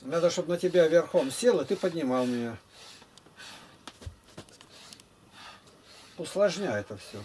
Надо, чтобы на тебя верхом сел, и ты поднимал меня. Усложняй это все.